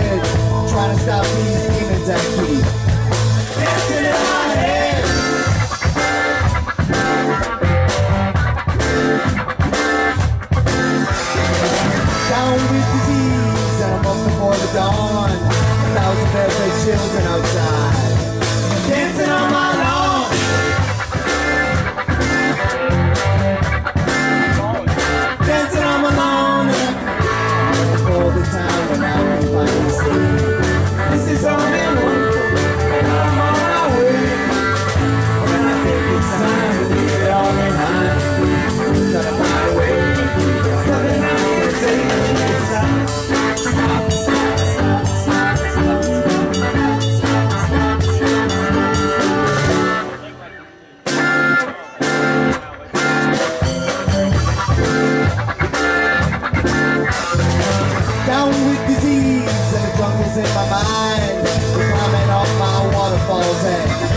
head, trying to stop these demons at me. Dancing in my head. Down with disease, and I'm up before the dawn. A thousand barefoot children outside. end. Climbing off my waterfall's edge.